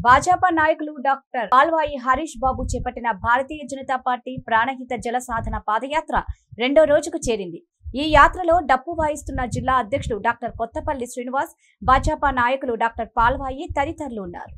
భాజపా నాయకులు డాక్టర్ పాల్వాయి హరీష్ బాబు చేపట్టిన భారతీయ జనతా పార్టీ ప్రాణహిత జల సాధన పాదయాత్ర రెండో రోజుకు చేరింది ఈ యాత్రలో డప్పు వాయిస్తున్న జిల్లా అధ్యక్షుడు డాక్టర్ కొత్తపల్లి శ్రీనివాస్ భాజపా నాయకులు డాక్టర్ పాల్వాయి తదితరులు ఉన్నారు